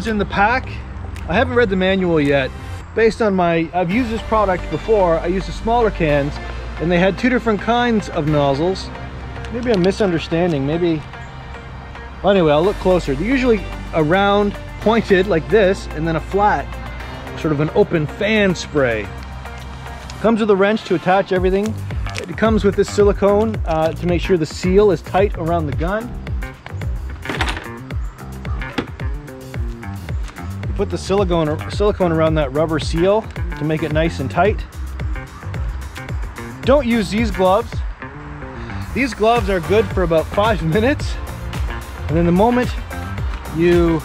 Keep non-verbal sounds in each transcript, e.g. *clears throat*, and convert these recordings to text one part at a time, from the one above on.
comes in the pack. I haven't read the manual yet. Based on my, I've used this product before. I used the smaller cans and they had two different kinds of nozzles. Maybe I'm misunderstanding, maybe. Well, anyway, I'll look closer. They're usually a round, pointed like this, and then a flat, sort of an open fan spray. Comes with a wrench to attach everything. It comes with this silicone uh, to make sure the seal is tight around the gun. Put the silicone, silicone around that rubber seal to make it nice and tight. Don't use these gloves. These gloves are good for about five *laughs* minutes. And then the moment you,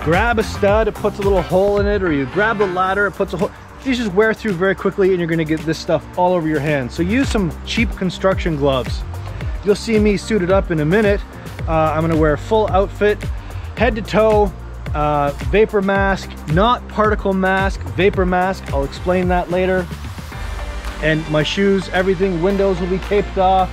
grab a stud, it puts a little hole in it, or you grab the ladder, it puts a hole. These just wear through very quickly and you're gonna get this stuff all over your hands. So use some cheap construction gloves. You'll see me suited up in a minute. Uh, I'm gonna wear a full outfit, head to toe, uh, vapor mask, not particle mask, vapor mask. I'll explain that later and my shoes, everything, windows will be taped off.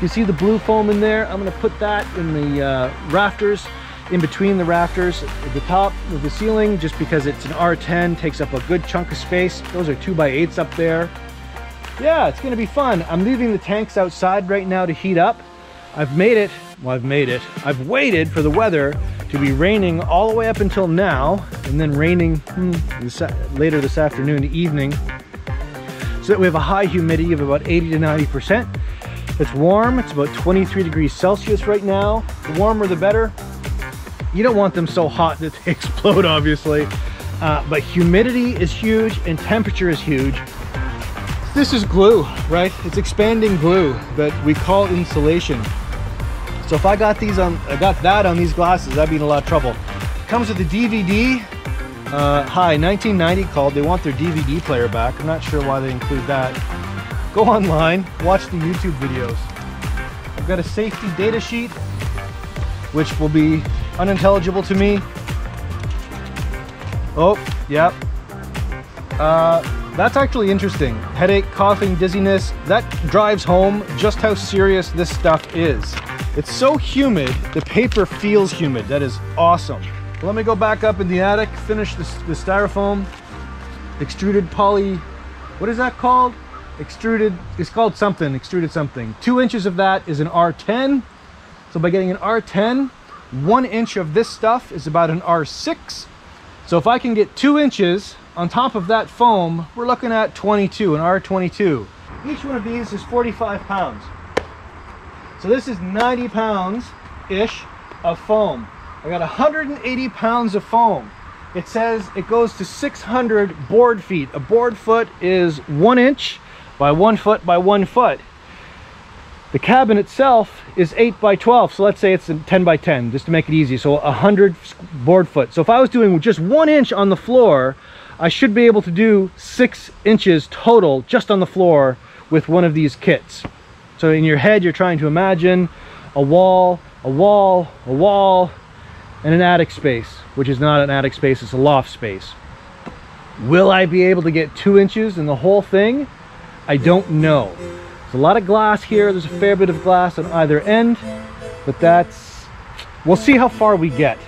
You see the blue foam in there? I'm gonna put that in the uh, rafters, in between the rafters, at the top of the ceiling, just because it's an R10, takes up a good chunk of space. Those are two by eights up there. Yeah, it's gonna be fun. I'm leaving the tanks outside right now to heat up. I've made it, well, I've made it. I've waited for the weather to be raining all the way up until now, and then raining hmm, this, later this afternoon, evening, so that we have a high humidity of about 80 to 90%. It's warm, it's about 23 degrees Celsius right now. The warmer the better. You don't want them so hot that they *laughs* explode, obviously. Uh, but humidity is huge and temperature is huge. This is glue, right? It's expanding glue that we call insulation. So if I got these on, I got that on these glasses, I'd be in a lot of trouble. Comes with a DVD uh, hi, 1990 called. They want their DVD player back. I'm not sure why they include that. Go online, watch the YouTube videos. I've got a safety data sheet, which will be unintelligible to me. Oh, yep. Uh, that's actually interesting. Headache, coughing, dizziness, that drives home just how serious this stuff is. It's so humid, the paper feels humid. That is awesome. Let me go back up in the attic, finish the, the styrofoam, extruded poly, what is that called? Extruded, it's called something, extruded something. Two inches of that is an R10. So by getting an R10, one inch of this stuff is about an R6. So if I can get two inches on top of that foam, we're looking at 22, an R22. Each one of these is 45 pounds. So this is 90 pounds-ish of foam. I got 180 pounds of foam. It says it goes to 600 board feet. A board foot is one inch by one foot by one foot. The cabin itself is 8 by 12, so let's say it's 10 by 10, just to make it easy. So 100 board foot. So if I was doing just one inch on the floor, I should be able to do six inches total just on the floor with one of these kits. So in your head, you're trying to imagine a wall, a wall, a wall, and an attic space, which is not an attic space, it's a loft space. Will I be able to get two inches in the whole thing? I don't know. There's a lot of glass here, there's a fair bit of glass on either end, but that's, we'll see how far we get.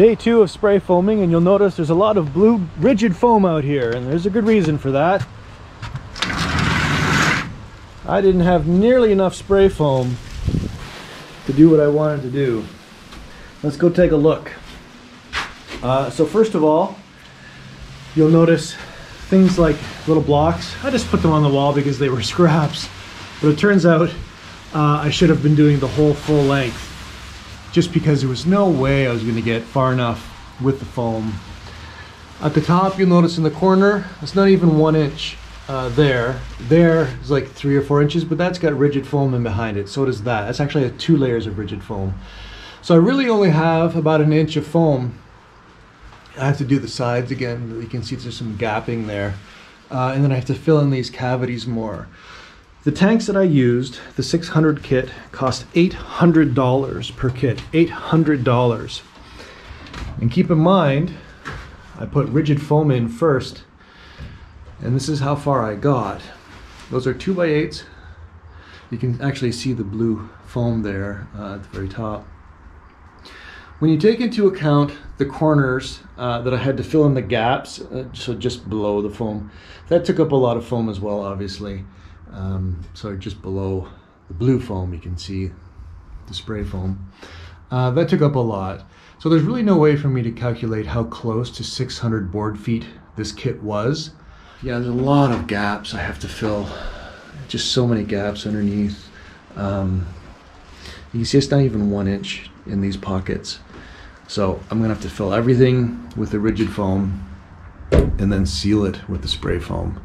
Day two of spray foaming and you'll notice there's a lot of blue rigid foam out here and there's a good reason for that. I didn't have nearly enough spray foam to do what I wanted to do. Let's go take a look. Uh, so first of all, you'll notice things like little blocks. I just put them on the wall because they were *laughs* scraps. But it turns out uh, I should have been doing the whole full length just because there was no way I was going to get far enough with the foam. At the top, you'll notice in the corner, it's not even one inch uh, there. There is like three or four inches, but that's got rigid foam in behind it. So does that. That's actually two layers of rigid foam. So I really only have about an inch of foam. I have to do the sides again. You can see there's some gapping there. Uh, and then I have to fill in these cavities more. The tanks that I used, the 600 kit, cost $800 per kit. $800. And keep in mind, I put rigid foam in first, and this is how far I got. Those are 2 by 8s You can actually see the blue foam there uh, at the very top. When you take into account the corners uh, that I had to fill in the gaps, uh, so just below the foam, that took up a lot of foam as well, obviously. Um, so just below the blue foam, you can see the spray foam. Uh, that took up a lot. So there's really no way for me to calculate how close to 600 board feet this kit was. Yeah, there's a lot of gaps I have to fill. Just so many gaps underneath. Um, you can see it's not even one inch in these pockets. So I'm gonna have to fill everything with the rigid foam and then seal it with the spray foam.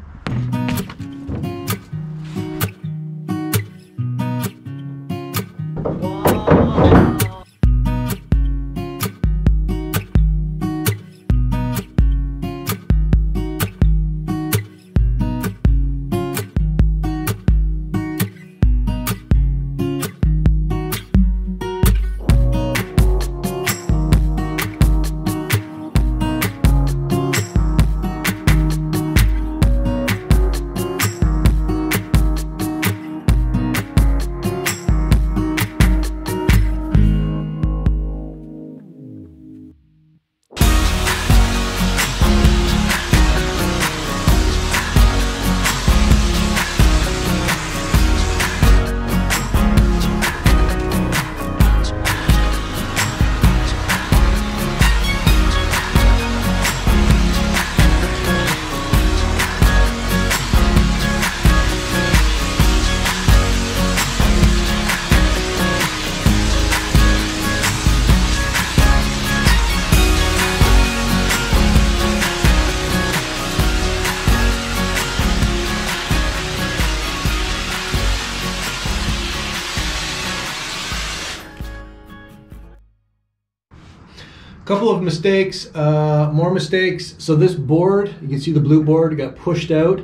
Couple of mistakes, uh, more mistakes. So this board, you can see the blue board got pushed out.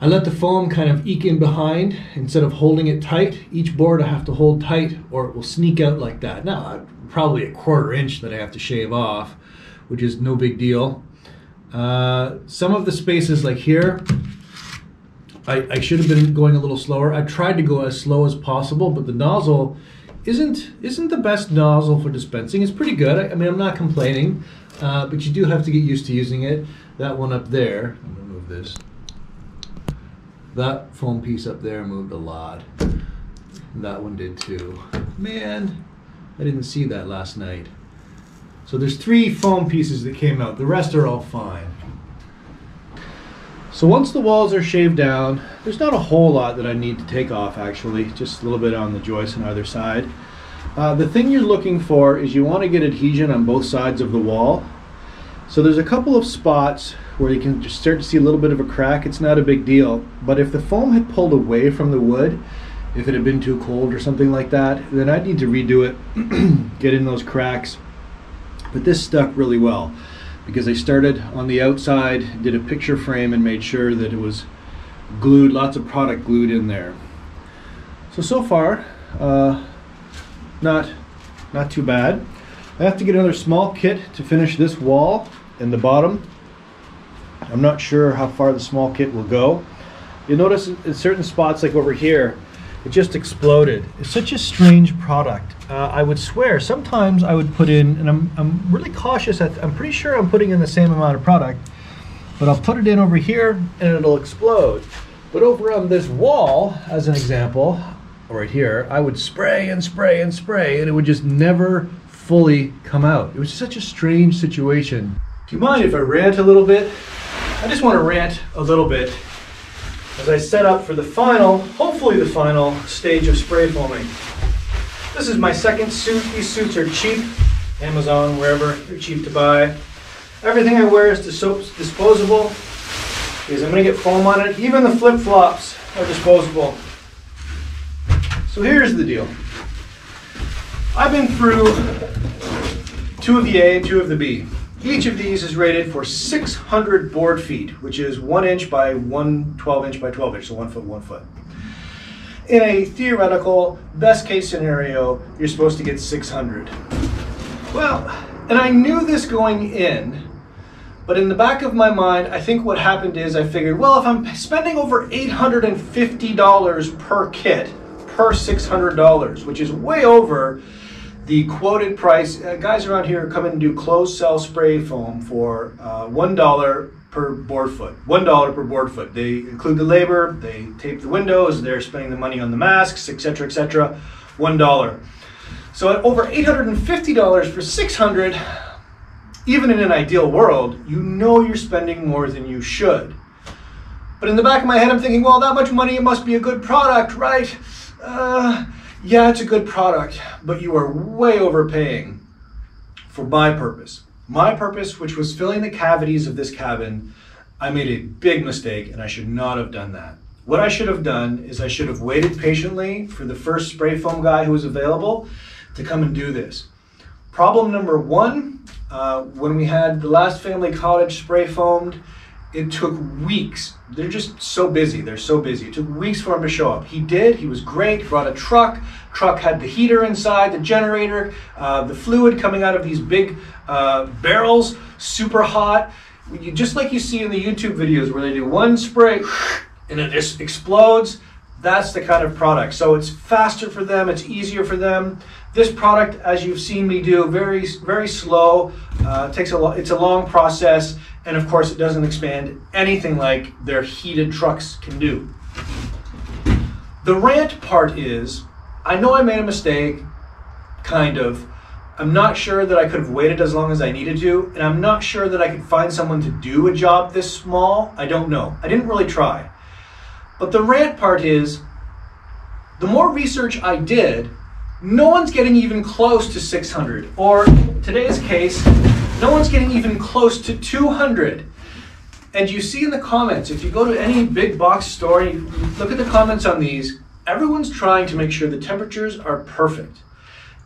I let the foam kind of eke in behind instead of holding it tight. Each board I have to hold tight or it will sneak out like that. Now, probably a quarter inch that I have to shave off which is no big deal. Uh, some of the spaces like here, I, I should have been going a little slower. I tried to go as slow as possible, but the nozzle isn't isn't the best nozzle for dispensing. It's pretty good. I, I mean, I'm not complaining, uh, but you do have to get used to using it. That one up there, I'm gonna move this. That foam piece up there moved a lot. That one did too. Man, I didn't see that last night. So there's three foam pieces that came out. The rest are all fine. So once the walls are shaved down, there's not a whole lot that I need to take off actually, just a little bit on the joists on either side. Uh, the thing you're looking for is you want to get adhesion on both sides of the wall. So there's a couple of spots where you can just start to see a little bit of a crack. It's not a big deal, but if the foam had pulled away from the wood, if it had been too cold or something like that, then I'd need to redo it, *clears throat* get in those cracks. But this stuck really well because I started on the outside, did a picture frame and made sure that it was glued, lots of product glued in there. So, so far, uh, not, not too bad. I have to get another small kit to finish this wall in the bottom. I'm not sure how far the small kit will go. You'll notice in certain spots like over here, it just exploded. It's such a strange product. Uh, I would swear sometimes I would put in, and I'm, I'm really cautious, at, I'm pretty sure I'm putting in the same amount of product, but I'll put it in over here and it'll explode. But over on this wall, as an example, right here, I would spray and spray and spray and it would just never fully come out. It was such a strange situation. Do you mind if I rant a little bit? I just want to rant a little bit as I set up for the final, hopefully the final stage of spray foaming. This is my second suit. These suits are cheap, Amazon, wherever, they're cheap to buy. Everything I wear is disposable because I'm gonna get foam on it. Even the flip flops are disposable. So here's the deal. I've been through two of the A and two of the B. Each of these is rated for 600 board feet, which is one inch by one 12 inch by 12 inch, so one foot, one foot. In a theoretical best case scenario, you're supposed to get 600. Well, and I knew this going in, but in the back of my mind, I think what happened is I figured, well, if I'm spending over $850 per kit per $600, which is way over the quoted price, uh, guys around here come in and do closed cell spray foam for uh, $1 per board foot. $1 per board foot. They include the labor, they tape the windows, they're spending the money on the masks, etc., etc. $1. So at over $850 for 600 even in an ideal world, you know you're spending more than you should. But in the back of my head, I'm thinking, well, that much money, it must be a good product, right? Uh, yeah, it's a good product, but you are way overpaying for my purpose. My purpose, which was filling the cavities of this cabin, I made a big mistake and I should not have done that. What I should have done is I should have waited patiently for the first spray foam guy who was available to come and do this. Problem number one, uh, when we had the last family cottage spray foamed, it took weeks. They're just so busy. They're so busy. It took weeks for him to show up. He did. He was great. Brought a truck. Truck had the heater inside, the generator, uh, the fluid coming out of these big uh, barrels, super hot. You, just like you see in the YouTube videos where they do one spray and it just explodes. That's the kind of product. So it's faster for them. It's easier for them. This product, as you've seen me do, very very slow. Uh, takes a lo- it's a long process and of course, it doesn't expand anything like their heated trucks can do. The rant part is I know I made a mistake, kind of. I'm not sure that I could have waited as long as I needed to, and I'm not sure that I could find someone to do a job this small. I don't know. I didn't really try. But the rant part is the more research I did, no one's getting even close to 600. Or today's case, no one's getting even close to 200. And you see in the comments, if you go to any big box store, you look at the comments on these, everyone's trying to make sure the temperatures are perfect.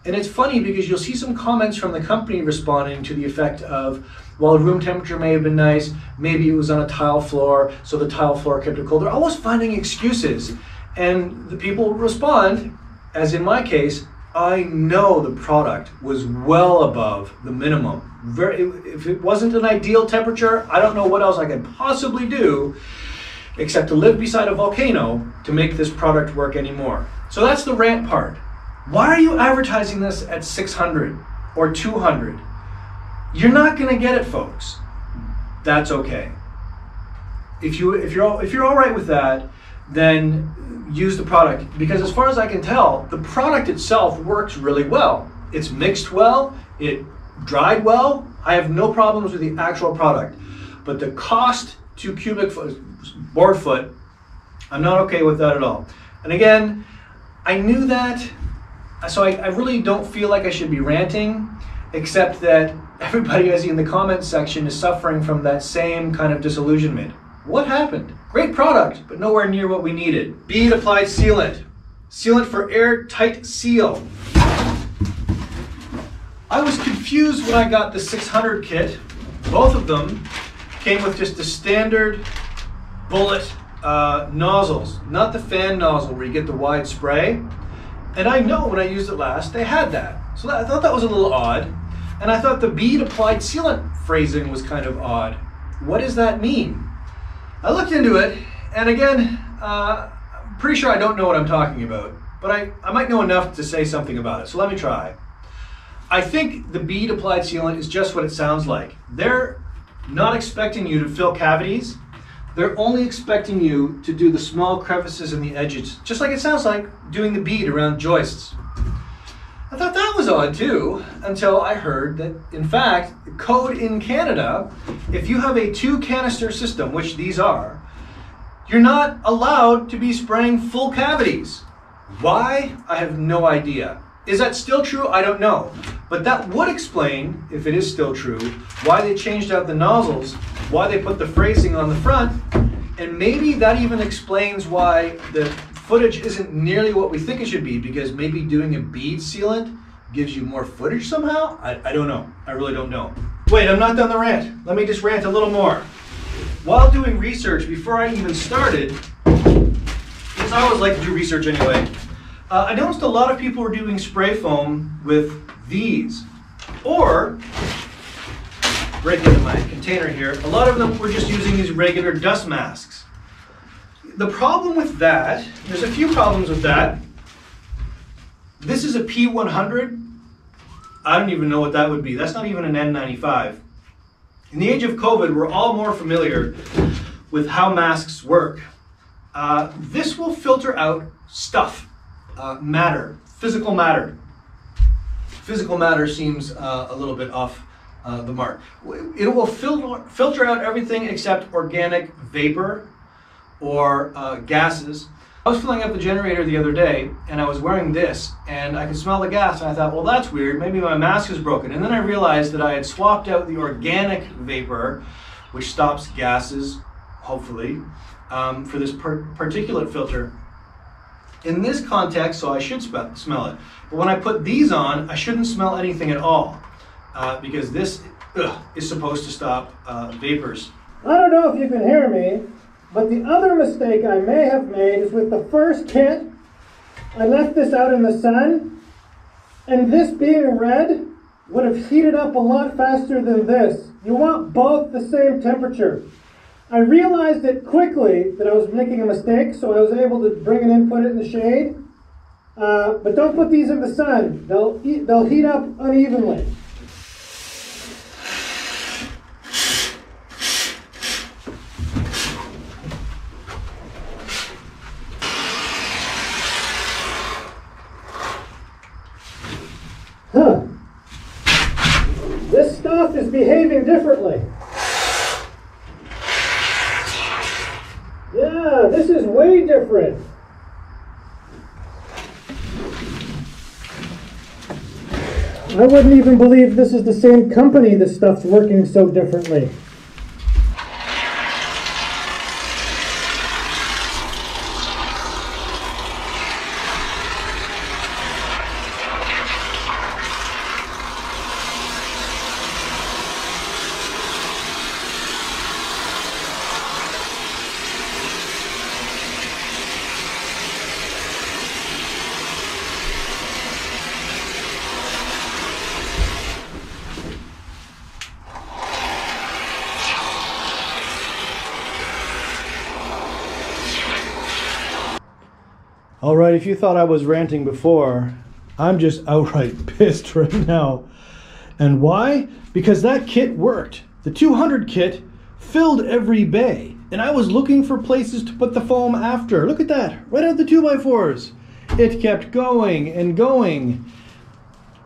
And it's funny because you'll see some comments from the company responding to the effect of, while room temperature may have been nice, maybe it was on a tile floor, so the tile floor kept it cold. They're always finding excuses. And the people respond, as in my case, I know the product was well above the minimum. Very, if it wasn't an ideal temperature, I don't know what else I could possibly do except to live beside a volcano to make this product work anymore. So that's the rant part. Why are you advertising this at 600 or 200? You're not going to get it, folks. That's okay. If you if you're if you're all right with that, then use the product because as far as I can tell, the product itself works really well. It's mixed well, it dried well. I have no problems with the actual product. But the cost to cubic foot, board foot, I'm not okay with that at all. And again, I knew that, so I, I really don't feel like I should be ranting, except that *laughs* everybody I see in the comments section is suffering from that same kind of disillusionment. What happened? Great product, but nowhere near what we needed. Bead applied sealant. Sealant for airtight seal. I was confused when I got the 600 kit. Both of them came with just the standard bullet uh, nozzles, not the fan nozzle where you get the wide spray. And I know when I used it last, they had that. So that, I thought that was a little odd. And I thought the bead applied sealant phrasing was kind of odd. What does that mean? I looked into it, and again, uh, I'm pretty sure I don't know what I'm talking about, but I, I might know enough to say something about it. So let me try. I think the bead applied sealant is just what it sounds like. They're not expecting you to fill cavities. They're only expecting you to do the small crevices in the edges, just like it sounds like doing the bead around joists. I thought that was odd too, until I heard that, in fact, code in Canada, if you have a two canister system, which these are, you're not allowed to be spraying full cavities. Why? I have no idea. Is that still true? I don't know. But that would explain, if it is still true, why they changed out the nozzles, why they put the phrasing on the front, and maybe that even explains why the footage isn't nearly what we think it should be because maybe doing a bead sealant gives you more footage somehow? I, I don't know. I really don't know. Wait, I'm not done the rant. Let me just rant a little more. While doing research, before I even started, because I always like to do research anyway, uh, I noticed a lot of people were doing spray foam with these. Or, break into my container here, a lot of them were just using these regular dust masks the problem with that, there's a few problems with that. This is a P100. I don't even know what that would be. That's not even an N95. In the age of COVID, we're all more familiar with how masks work. Uh, this will filter out stuff, uh, matter, physical matter. Physical matter seems uh, a little bit off uh, the mark. It will filter, filter out everything except organic vapor or uh, gases. I was filling up the generator the other day and I was wearing this and I could smell the gas and I thought, well, that's weird. Maybe my mask is broken. And then I realized that I had swapped out the organic vapor, which stops gases, hopefully, um, for this per- particulate filter. In this context, so I should smell it. But when I put these on, I shouldn't smell anything at all uh, because this ugh, is supposed to stop uh, vapors. I don't know if you can hear me, but the other mistake I may have made is with the first kit, I left this out in the sun, and this being red would have heated up a lot faster than this. You want both the same temperature. I realized it quickly that I was making a mistake, so I was able to bring it in, put it in the shade. Uh, but don't put these in the sun. They'll, they'll heat up unevenly. behaving differently. Yeah, this is way different. I wouldn't even believe this is the same company this stuff's working so differently. All right, if you thought I was ranting before, I'm just outright *laughs* pissed right now. And why? Because that kit worked. The 200 kit filled every bay, and I was looking for places to put the foam after. Look at that, right out the 2x4s. It kept going and going.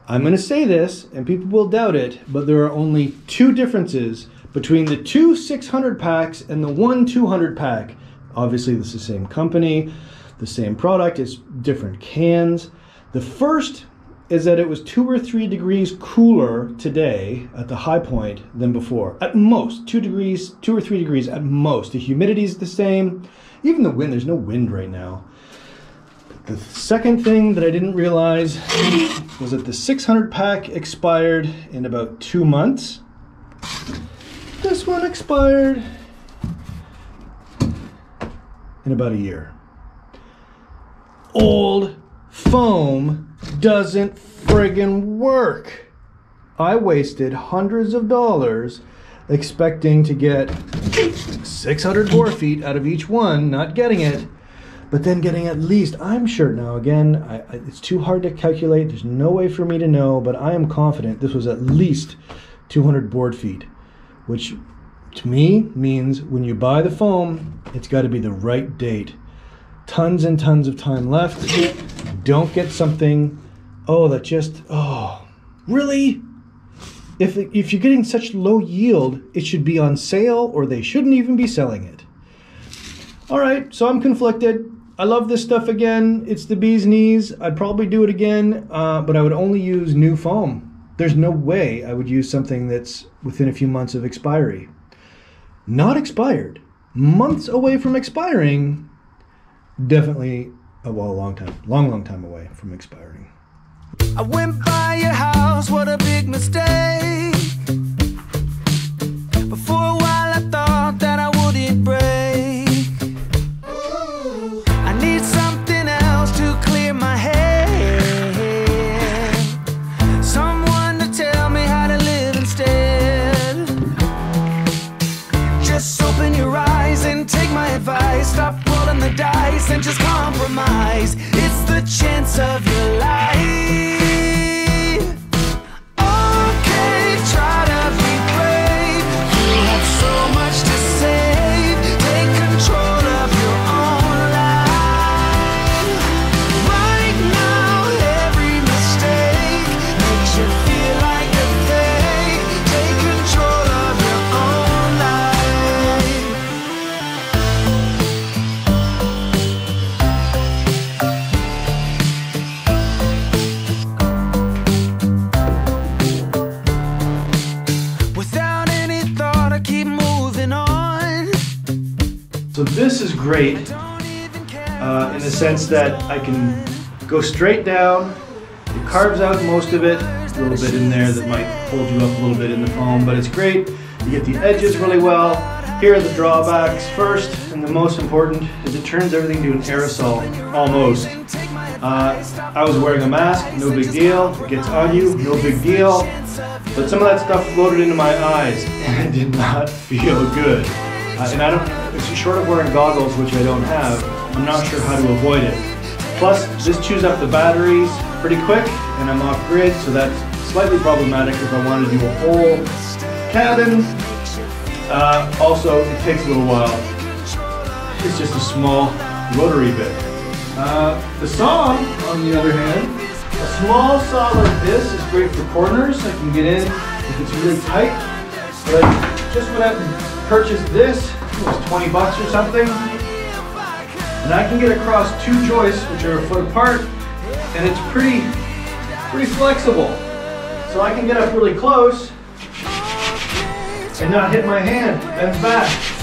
I'm going to say this, and people will doubt it, but there are only two differences between the two 600 packs and the one 200 pack. Obviously, this is the same company, the same product, it's different cans. The first is that it was two or three degrees cooler today at the high point than before. At most, two degrees, two or three degrees at most. The humidity is the same. Even the wind, there's no wind right now. The second thing that I didn't realize was that the 600 pack expired in about two months. This one expired in about a year. Old foam doesn't friggin' work. I wasted hundreds of dollars expecting to get 600 board feet out of each one, not getting it, but then getting at least, I'm sure now, again, I, I, it's too hard to calculate. There's no way for me to know, but I am confident this was at least 200 board feet, which to me means when you buy the foam, it's got to be the right date. Tons and tons of time left. Don't get something, oh, that just, oh, really? If, if you're getting such low yield, it should be on sale or they shouldn't even be selling it. All right, so I'm conflicted. I love this stuff again. It's the bee's knees. I'd probably do it again, uh, but I would only use new foam. There's no way I would use something that's within a few months of expiry. Not expired, months away from expiring, definitely, oh, well, a long time, long, long time away from expiring. I went by your house, what a big mistake. This is great uh, in the sense that I can go straight down. It carves out most of it. A little bit in there that might hold you up a little bit in the foam, but it's great. You get the edges really well. Here are the drawbacks. First, and the most important, is it turns everything to an aerosol, almost. Uh, I was wearing a mask, no big deal. It gets on you, no big deal. But some of that stuff floated into my eyes, *laughs* and it did not feel good. Uh, and I don't, short of wearing goggles, which I don't have, I'm not sure how to avoid it. Plus, this chews up the batteries pretty quick, and I'm off grid, so that's slightly problematic if I want to do a whole cabin. Uh, also, it takes a little while. It's just a small rotary bit. Uh, the saw, on the other hand, a small saw like this is great for corners. I can get in if it's really tight. But I just went out and purchased this. Was 20 bucks or something. And I can get across two joists, which are a foot apart, and it's pretty, pretty flexible. So I can get up really close and not hit my hand, bends back.